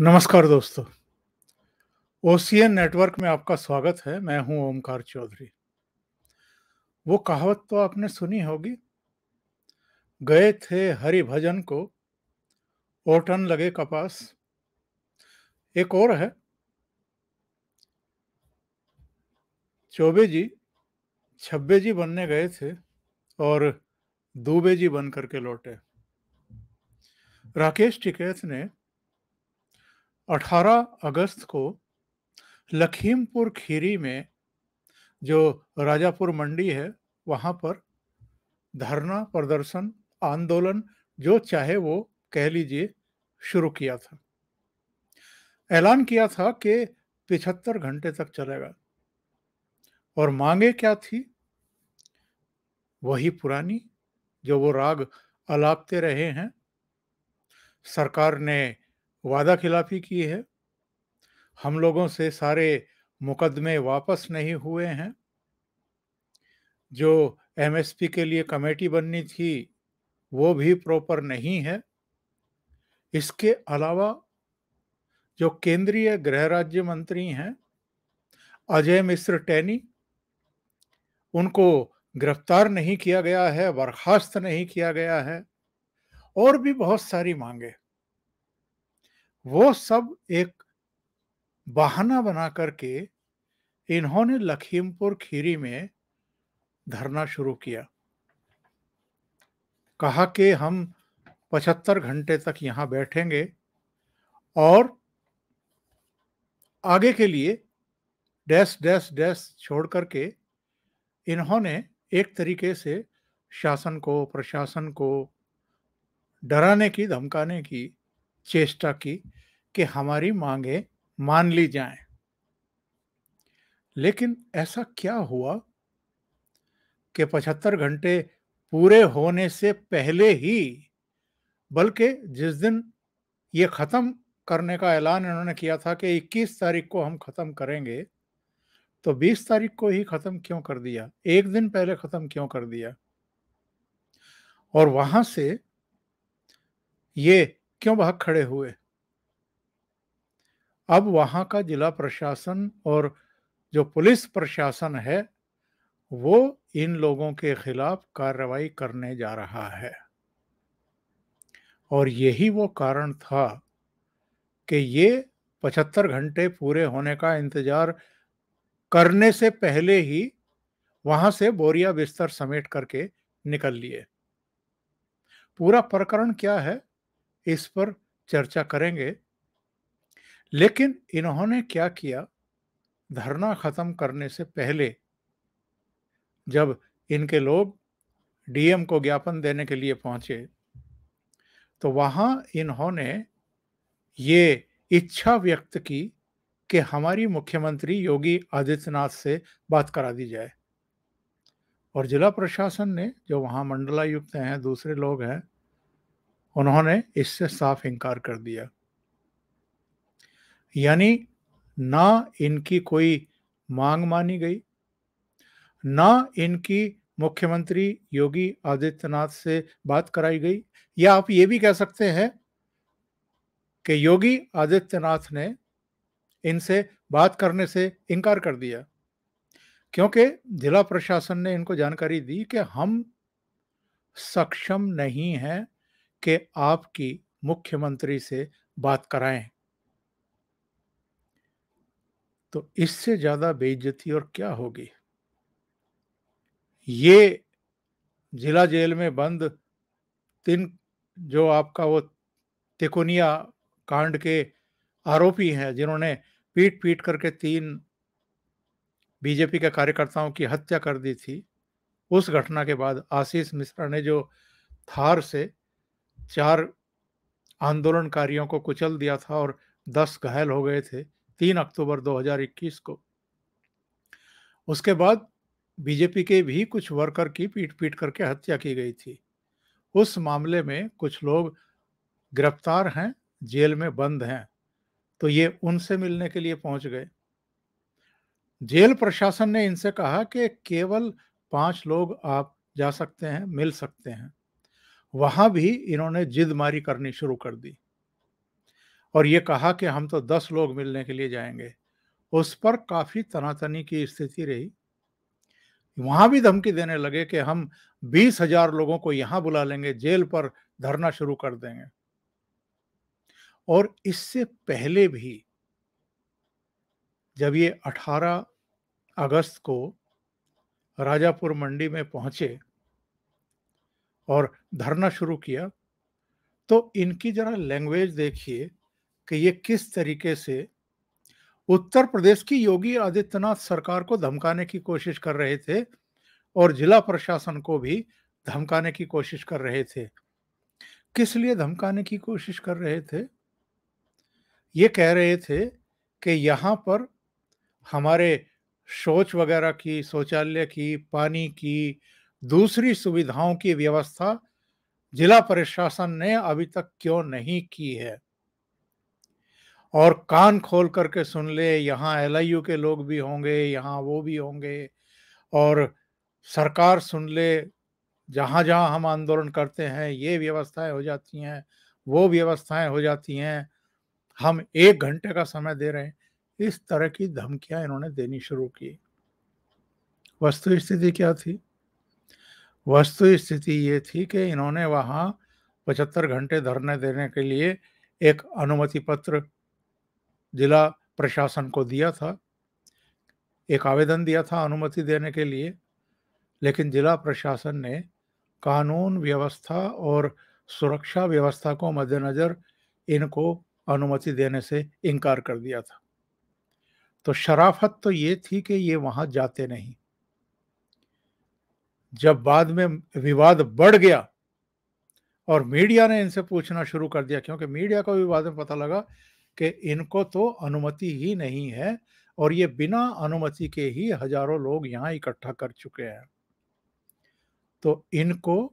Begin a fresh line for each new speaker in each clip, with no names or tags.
नमस्कार दोस्तों। OCN network में आपका स्वागत है। मैं हूँ ओमकार चौधरी। वो कहावत तो आपने सुनी होगी। गए थे हरि भजन को ओटन लगे कपास। एक और है। चौबे जी, छब्बे जी बनने गए थे, और दूबे जी बन करके लौटे। राकेश टिकैत ने 18 अगस्त को लखीमपुर खीरी में जो राजापुर मंडी है, वहाँ पर धरना प्रदर्शन, आंदोलन, जो चाहे वो कह लीजिए, शुरू किया था। ऐलान किया था कि पिछहत्तर घंटे तक चलेगा। और मांगे क्या थी? वही पुरानी, जो वो राग अलापते रहे हैं। सरकार ने वादा खिलाफी की है। हम लोगों से सारे मुकदमे वापस नहीं हुए हैं। जो एमएसपी के लिए कमेटी बननी थी, वो भी प्रॉपर नहीं है। इसके अलावा जो केंद्रीय गृह राज्य मंत्री हैं, अजय मिश्र टैनी, उनको गिरफ़्तार नहीं किया गया है, बर्खास्त नहीं किया गया है, और भी बहुत सारी मांगे। वो सब एक बहाना बना करके इन्होंने लखीमपुर खीरी में धरना शुरू किया। कहा कि हम पचहत्तर घंटे तक यहाँ बैठेंगे और आगे के लिए डैश डैश डैश छोड़ करके इन्होंने एक तरीके से शासन को, प्रशासन को डराने की, धमकाने की चेष्टा की कि हमारी मांगे मान ली जाएँ। लेकिन ऐसा क्या हुआ कि पचहत्तर घंटे पूरे होने से पहले ही, बल्कि जिस दिन ये ख़त्म करने का ऐलान इन्होंने किया था कि 21 तारीख को हम ख़त्म करेंगे तो 20 तारीख को ही ख़त्म क्यों कर दिया? एक दिन पहले ख़त्म क्यों कर दिया? और वहाँ से ये क्यों भाग खड़े हुए? अब वहाँ का जिला प्रशासन और जो पुलिस प्रशासन है, वो इन लोगों के खिलाफ कार्रवाई करने जा रहा है। और यही वो कारण था कि ये पचहत्तर घंटे पूरे होने का इंतज़ार करने से पहले ही वहाँ से बोरिया बिस्तर समेट करके निकल लिए। पूरा प्रकरण क्या है? इस पर चर्चा करेंगे। लेकिन इन्होंने क्या किया? धरना खत्म करने से पहले, जब इनके लोग डीएम को ज्ञापन देने के लिए पहुँचे तो वहाँ इन्होंने ये इच्छा व्यक्त की कि हमारी मुख्यमंत्री योगी आदित्यनाथ से बात करा दी जाए। और जिला प्रशासन ने, जो वहाँ मंडलायुक्त हैं, दूसरे लोग हैं उन्होंने इससे साफ़ इनकार कर दिया। यानी ना इनकी कोई मांग मानी गई, ना इनकी मुख्यमंत्री योगी आदित्यनाथ से बात कराई गई। या आप ये भी कह सकते हैं कि योगी आदित्यनाथ ने इनसे बात करने से इनकार कर दिया, क्योंकि जिला प्रशासन ने इनको जानकारी दी कि हम सक्षम नहीं हैं कि आपकी मुख्यमंत्री से बात कराएँ। तो इससे ज़्यादा बेइज्जती और क्या होगी? ये जिला जेल में बंद, तीन जो आपका वो तिकोनिया कांड के आरोपी हैं, जिन्होंने पीट पीट करके तीन बीजेपी के कार्यकर्ताओं की हत्या कर दी थी, उस घटना के बाद आशीष मिश्रा ने जो थार से चार आंदोलनकारियों को कुचल दिया था और दस घायल हो गए थे तीन अक्टूबर 2021 को। उसके बाद बीजेपी के भी कुछ वर्कर की पीट पीट करके हत्या की गई थी। उस मामले में कुछ लोग गिरफ़्तार हैं, जेल में बंद हैं तो ये उनसे मिलने के लिए पहुँच गए। जेल प्रशासन ने इनसे कहा कि केवल पाँच लोग आप जा सकते हैं, मिल सकते हैं। वहाँ भी इन्होंने जिद मारी करनी शुरू कर दी। और ये कहा कि हम तो 10 लोग मिलने के लिए जाएँगे। उस पर काफ़ी तनातनी की स्थिति रही। वहाँ भी धमकी देने लगे कि हम बीस हज़ार लोगों को यहाँ बुला लेंगे, जेल पर धरना शुरू कर देंगे। और इससे पहले भी जब ये 18 अगस्त को राजापुर मंडी में पहुँचे और धरना शुरू किया। तो इनकी जरा लैंग्वेज देखिए कि ये किस तरीके से उत्तर प्रदेश की योगी आदित्यनाथ सरकार को धमकाने की कोशिश कर रहे थे और जिला प्रशासन को भी धमकाने की कोशिश कर रहे थे। किस लिए धमकाने की कोशिश कर रहे थे? ये कह रहे थे कि यहाँ पर हमारे शौच वगैरह की, शौचालय की, पानी की दूसरी सुविधाओं की व्यवस्था जिला प्रशासन ने अभी तक क्यों नहीं की है? और कान खोल करके सुन ले, यहाँ एलआईयू के लोग भी होंगे, यहाँ वो भी होंगे, और सरकार सुन ले जहाँ जहाँ हम आंदोलन करते हैं, ये व्यवस्थाएँ हो जाती हैं, वो व्यवस्थाएँ हो जाती हैं, हम एक घंटे का समय दे रहे हैं। इस तरह की धमकियाँ इन्होंने देनी शुरू की। वस्तु स्थिति क्या थी? वस्तु स्थिति ये थी कि इन्होंने वहाँ पचहत्तर घंटे धरने देने के लिए एक अनुमति पत्र जिला प्रशासन को दिया था। एक आवेदन दिया था अनुमति देने के लिए, लेकिन जिला प्रशासन ने कानून व्यवस्था और सुरक्षा व्यवस्था को मद्देनज़र इनको अनुमति देने से इनकार कर दिया था। तो शराफत तो ये थी कि ये वहाँ जाते नहीं। जब बाद में विवाद बढ़ गया और मीडिया ने इनसे पूछना शुरू कर दिया, क्योंकि मीडिया को भी बाद में पता लगा कि इनको तो अनुमति ही नहीं है और ये बिना अनुमति के ही हज़ारों लोग यहाँ इकट्ठा कर चुके हैं। तो इनको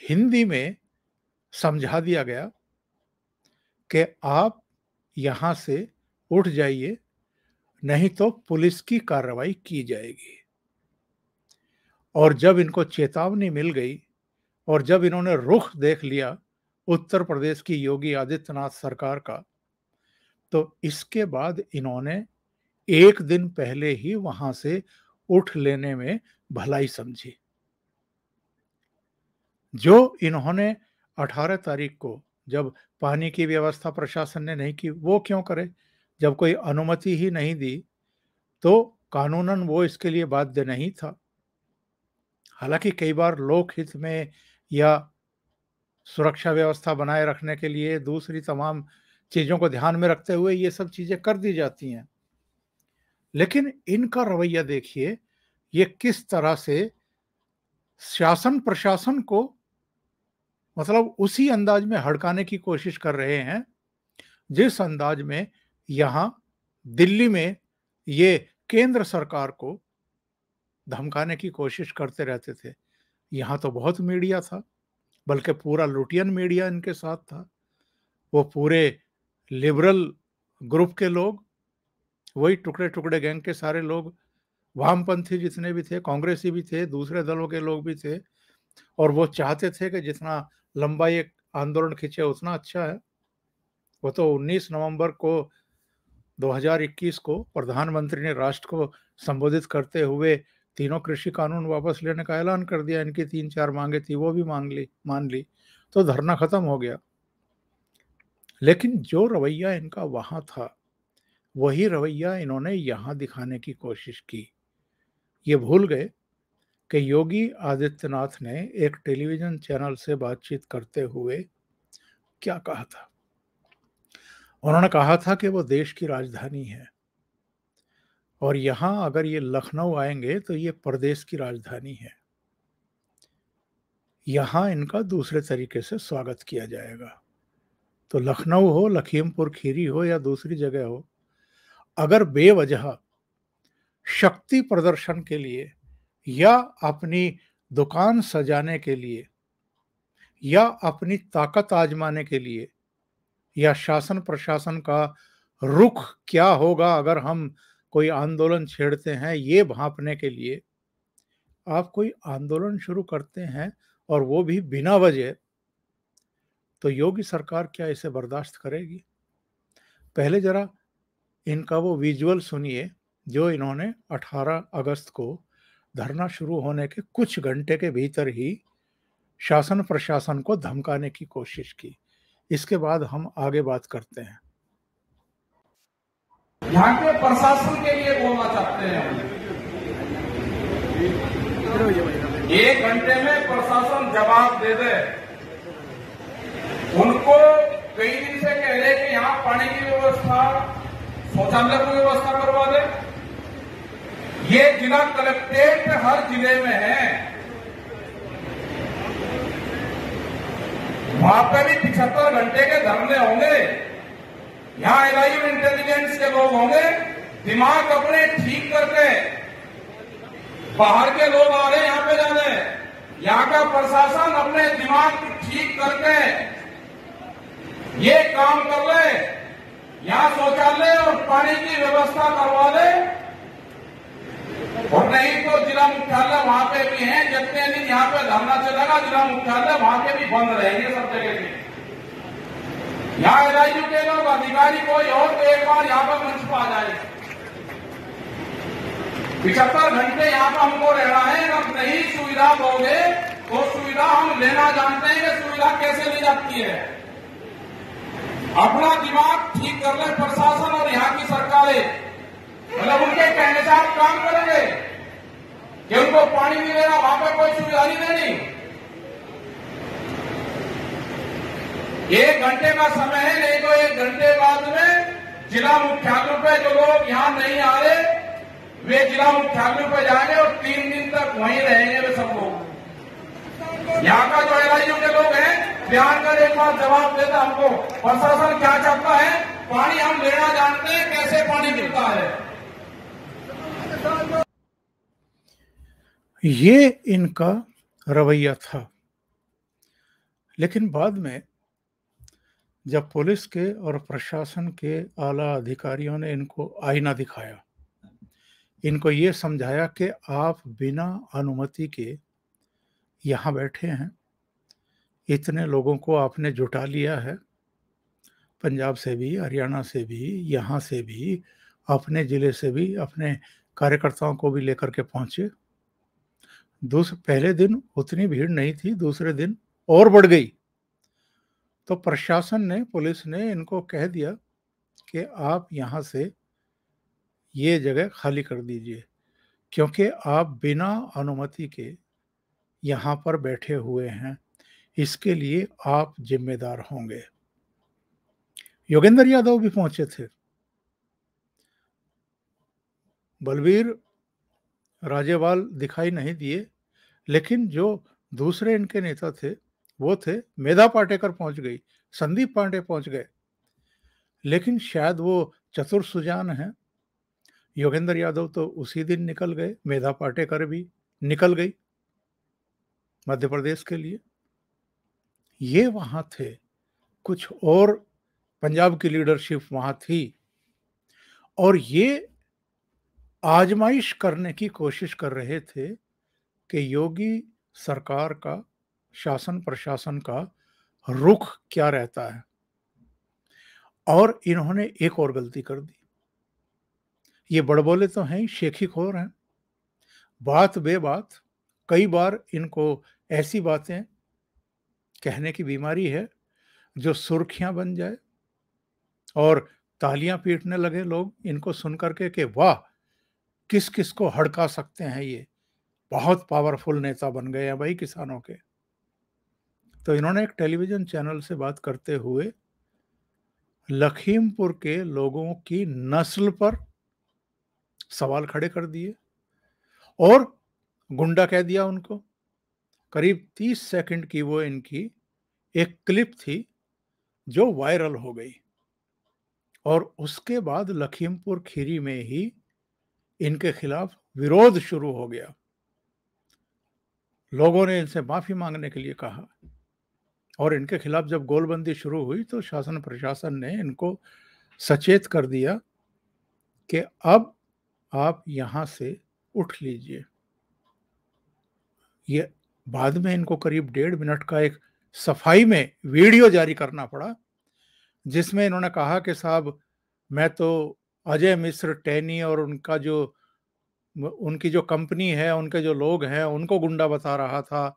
हिंदी में समझा दिया गया कि आप यहाँ से उठ जाइए, नहीं तो पुलिस की कार्रवाई की जाएगी। और जब इनको चेतावनी मिल गई और जब इन्होंने रुख देख लिया उत्तर प्रदेश की योगी आदित्यनाथ सरकार का तो इसके बाद इन्होंने एक दिन पहले ही वहाँ से उठ लेने में भलाई समझी। जो इन्होंने 18 तारीख को जब पानी की व्यवस्था प्रशासन ने नहीं की, वो क्यों करे? जब कोई अनुमति ही नहीं दी तो कानूनन वो इसके लिए बाध्य नहीं था। हालाँकि कई बार लोक हित में या सुरक्षा व्यवस्था बनाए रखने के लिए दूसरी तमाम चीज़ों को ध्यान में रखते हुए ये सब चीज़ें कर दी जाती हैं। लेकिन इनका रवैया देखिए, ये किस तरह से शासन प्रशासन को मतलब उसी अंदाज में हड़काने की कोशिश कर रहे हैं, जिस अंदाज में यहाँ दिल्ली में ये केंद्र सरकार को धमकाने की कोशिश करते रहते थे। यहाँ तो बहुत मीडिया था, बल्कि पूरा लुटियन मीडिया इनके साथ था। वो पूरे लिबरल ग्रुप के लोग, वही टुकड़े टुकड़े गैंग के सारे लोग, वामपंथी जितने भी थे, कांग्रेसी भी थे, दूसरे दलों के लोग भी थे, और वो चाहते थे कि जितना लंबा ये आंदोलन खींचे उतना अच्छा है। वो तो 19 नवंबर को 2021 को प्रधानमंत्री ने राष्ट्र को संबोधित करते हुए तीनों कृषि कानून वापस लेने का ऐलान कर दिया, इनकी तीन चार मांगे थी, वो भी मांग ली, मान ली तो धरना खत्म हो गया। लेकिन जो रवैया इनका वहाँ था, वही रवैया इन्होंने यहाँ दिखाने की कोशिश की। ये भूल गए कि योगी आदित्यनाथ ने एक टेलीविज़न चैनल से बातचीत करते हुए क्या कहा था? उन्होंने कहा था कि वो देश की राजधानी है। और यहाँ अगर ये लखनऊ आएँगे तो ये प्रदेश की राजधानी है। यहाँ इनका दूसरे तरीके से स्वागत किया जाएगा। तो लखनऊ हो, लखीमपुर खीरी हो या दूसरी जगह हो, अगर बेवजह शक्ति प्रदर्शन के लिए या अपनी दुकान सजाने के लिए या अपनी ताकत आजमाने के लिए या शासन प्रशासन का रुख क्या होगा अगर हम कोई आंदोलन छेड़ते हैं, ये भांपने के लिए। आप कोई आंदोलन शुरू करते हैं और वो भी बिना वजह तो योगी सरकार क्या इसे बर्दाश्त करेगी? पहले जरा इनका वो विजुअल सुनिए, जो इन्होंने 18 अगस्त को धरना शुरू होने के कुछ घंटे के भीतर ही शासन प्रशासन को धमकाने की कोशिश की। इसके बाद हम आगे बात करते हैं।
यहाँ के प्रशासन के लिए बोलना चाहते हैं एक घंटे में प्रशासन जवाब दे दे। उनको कई दिन से कह रहे कि यहाँ पानी की व्यवस्था, शौचालय की व्यवस्था करवा दे। ये जिला कलेक्ट्रेट हर ज़िले में है। वहाँ पर भी पिछहत्तर घंटे के धरने होंगे। यहाँ एलआईयू इंटेलिजेंस के लोग होंगे, दिमाग अपने ठीक करके बाहर के लोग आ रहे यहाँ पे जाने। यहाँ का प्रशासन अपने दिमाग ठीक करके ये काम कर ले, यहाँ शौचालय और पानी की व्यवस्था करवा ले। और नहीं तो जिला मुख्यालय वहाँ पे भी हैं, जितने दिन यहाँ पे धरना चलेगा, जिला मुख्यालय वहाँ के भी बंद रहेंगे सब जगह यहाँ एलआईयू के लोग, अधिकारी कोई और तो एक बार यहाँ पर मंच पर आ जाए। पिछहत्तर घंटे यहाँ पर हमको रहना है हम नहीं सुविधा दोगे तो सुविधा हम लेना जानते हैं कि सुविधा कैसे ली जाती है। अपना दिमाग ठीक कर ले प्रशासन और यहाँ की सरकारें। मतलब उनके कहने से आप काम करेंगे। कि उनको पानी देना वहाँ पर कोई सुविधा नहीं देनी एक घंटे का समय है, नहीं तो एक घंटे बाद में जिला मुख्यालय पे जो लोग यहाँ नहीं आ रहे, वे जिला मुख्यालय पर जाएँगे और तीन दिन तक वहीं रहेंगे वे सब लोग। यहाँ का जो एलआईयू के लोग हैं ध्यान कर एक बार जवाब देता हमको। प्रशासन क्या चाहता है? पानी हम लेना जानते हैं, कैसे पानी मिलता है?
ये इनका रवैया था। लेकिन बाद में जब पुलिस के और प्रशासन के आला अधिकारियों ने इनको आईना दिखाया, इनको ये समझाया कि आप बिना अनुमति के यहाँ बैठे हैं। इतने लोगों को आपने जुटा लिया है। पंजाब से भी, हरियाणा से भी, यहाँ से भी, अपने ज़िले से भी, अपने कार्यकर्ताओं को भी लेकर के पहुँचे। दूसरे पहले दिन उतनी भीड़ नहीं थी, दूसरे दिन और बढ़ गई। तो प्रशासन ने, पुलिस ने इनको कह दिया कि आप यहाँ से ये जगह खाली कर दीजिए, क्योंकि आप बिना अनुमति के यहाँ पर बैठे हुए हैं। इसके लिए आप जिम्मेदार होंगे। योगेंद्र यादव भी पहुँचे थे। बलबीर राजेवाल दिखाई नहीं दिए, लेकिन जो दूसरे इनके नेता थे वो थे, मेधा पाटेकर पहुँच गई, संदीप पांडे पहुँच गए। लेकिन शायद वो चतुर सुजान है। योगेंद्र यादव तो उसी दिन निकल गए, मेधा पाटेकर भी निकल गई मध्य प्रदेश के लिए। ये वहाँ थे, कुछ और पंजाब की लीडरशिप वहाँ थी। और ये आजमाइश करने की कोशिश कर रहे थे कि योगी सरकार का शासन प्रशासन का रुख क्या रहता है? और इन्होंने एक और गलती कर दी। ये बड़बोले तो हैं, शेखी खोर हैं। बात बे बात, कई बार इनको ऐसी बातें, कहने की बीमारी है, जो सुर्खियाँ बन जाए और तालियाँ पीटने लगे लोग इनको सुन करके कि, वाह किस किस को हड़का सकते हैं ये? बहुत पावरफुल नेता बन गए हैं भाई किसानों के। तो इन्होंने एक टेलीविज़न चैनल से बात करते हुए लखीमपुर के लोगों की नस्ल पर सवाल खड़े कर दिए और गुंडा कह दिया उनको। करीब तीस सेकंड की वो इनकी एक क्लिप थी जो वायरल हो गई और उसके बाद लखीमपुर खीरी में ही इनके खिलाफ विरोध शुरू हो गया। लोगों ने इनसे माफ़ी मांगने के लिए कहा। और इनके खिलाफ जब गोलबंदी शुरू हुई तो शासन प्रशासन ने इनको सचेत कर दिया कि अब आप यहाँ से उठ लीजिए। ये बाद में इनको करीब डेढ़ मिनट का एक सफ़ाई में वीडियो जारी करना पड़ा, जिसमें इन्होंने कहा कि साहब, मैं तो अजय मिश्र, टैनी और उनका जो, उनकी जो कंपनी है, उनके जो लोग हैं, उनको गुंडा बता रहा था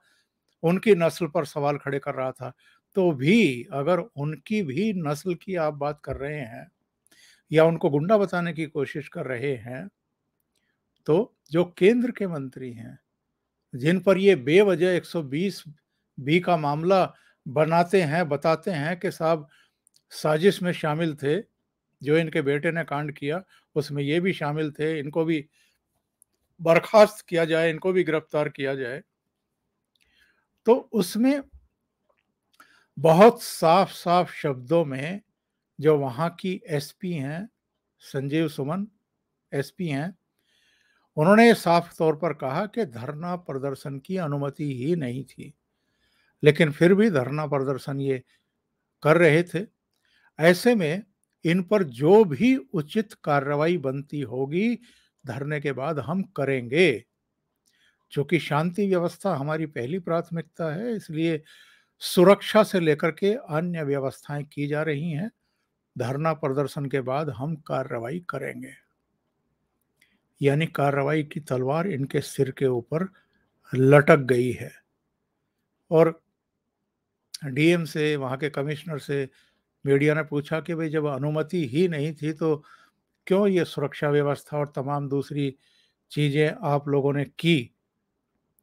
उनकी नस्ल पर सवाल खड़े कर रहा था। तो भी अगर उनकी भी नस्ल की आप बात कर रहे हैं या उनको गुंडा बताने की कोशिश कर रहे हैं तो जो केंद्र के मंत्री हैं, जिन पर ये बेवजह 120 बी का मामला बनाते हैं, बताते हैं कि साहब साजिश में शामिल थे, जो इनके बेटे ने कांड किया, उसमें ये भी शामिल थे, इनको भी बर्खास्त किया जाए, इनको भी गिरफ़्तार किया जाए तो उसमें बहुत साफ़ साफ़ शब्दों में जो वहाँ की एसपी हैं, संजीव सुमन एसपी हैं, उन्होंने साफ़ तौर पर कहा कि धरना प्रदर्शन की अनुमति ही नहीं थी। लेकिन फिर भी धरना प्रदर्शन ये कर रहे थे। ऐसे में इन पर जो भी उचित कार्रवाई बनती होगी, धरने के बाद हम करेंगे। क्योंकि शांति व्यवस्था हमारी पहली प्राथमिकता है, इसलिए सुरक्षा से लेकर के अन्य व्यवस्थाएँ की जा रही हैं। धरना प्रदर्शन के बाद हम कार्रवाई करेंगे। यानी कार्रवाई की तलवार इनके सिर के ऊपर लटक गई है। और डीएम से, वहाँ के कमिश्नर से मीडिया ने पूछा कि भाई जब अनुमति ही नहीं थी तो क्यों ये सुरक्षा व्यवस्था और तमाम दूसरी चीज़ें आप लोगों ने की?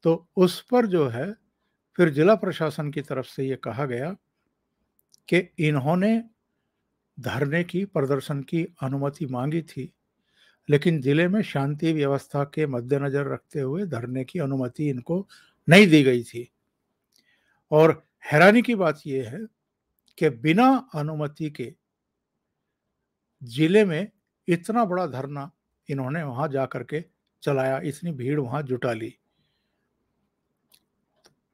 तो उस पर जो है, फिर जिला प्रशासन की तरफ़ से ये कहा गया कि इन्होंने धरने की, प्रदर्शन की अनुमति मांगी थी, लेकिन ज़िले में शांति व्यवस्था के मद्देनजर रखते हुए धरने की अनुमति इनको नहीं दी गई थी। और हैरानी की बात यह है कि बिना अनुमति के ज़िले में इतना बड़ा धरना इन्होंने वहाँ जाकर के चलाया, इतनी भीड़ वहाँ जुटा ली।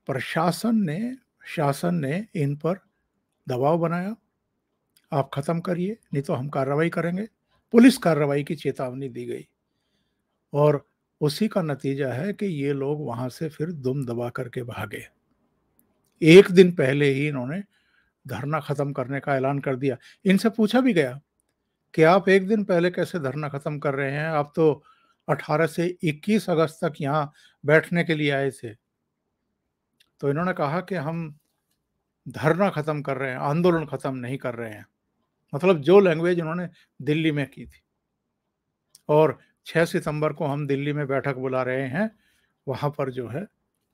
प्रशासन ने, शासन ने इन पर दबाव बनाया। आप खत्म करिए, नहीं तो हम कार्रवाई करेंगे। पुलिस कार्रवाई की चेतावनी दी गई। और उसी का नतीजा है कि ये लोग वहाँ से फिर दुम दबा करके भागे। एक दिन पहले ही इन्होंने धरना खत्म करने का ऐलान कर दिया। इनसे पूछा भी गया कि आप एक दिन पहले कैसे धरना खत्म कर रहे हैं? आप तो 18 से 21 अगस्त तक यहाँ बैठने के लिए आए थे। तो इन्होंने कहा कि हम धरना खत्म कर रहे हैं, आंदोलन खत्म नहीं कर रहे हैं। मतलब जो लैंग्वेज उन्होंने दिल्ली में की थी। और 6 सितंबर को हम दिल्ली में बैठक बुला रहे हैं, वहाँ पर जो है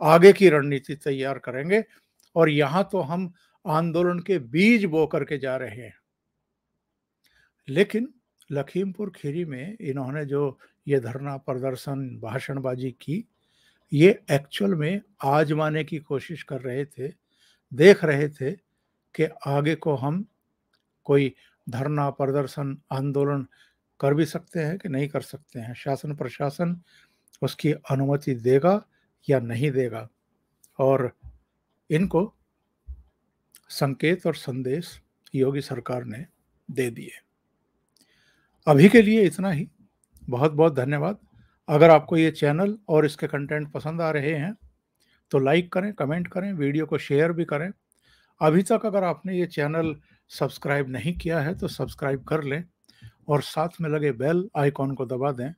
आगे की रणनीति तैयार करेंगे और यहाँ तो हम आंदोलन के बीज बो करके जा रहे हैं। लेकिन लखीमपुर खीरी में इन्होंने जो ये धरना प्रदर्शन, भाषणबाजी की ये एक्चुअल में आजमाने की कोशिश कर रहे थे, देख रहे थे कि आगे को हम कोई धरना, प्रदर्शन, आंदोलन कर भी सकते हैं कि नहीं कर सकते हैं? शासन प्रशासन उसकी अनुमति देगा या नहीं देगा? और इनको संकेत और संदेश योगी सरकार ने दे दिए। अभी के लिए इतना ही। बहुत बहुत धन्यवाद। अगर आपको ये चैनल और इसके कंटेंट पसंद आ रहे हैं तो लाइक करें, कमेंट करें, वीडियो को शेयर भी करें। अभी तक अगर आपने ये चैनल सब्सक्राइब नहीं किया है तो सब्सक्राइब कर लें और साथ में लगे बेल आइकॉन को दबा दें,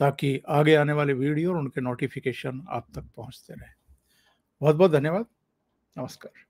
ताकि आगे आने वाले वीडियो और उनके नोटिफिकेशन आप तक पहुँचते रहें। बहुत बहुत धन्यवाद। नमस्कार।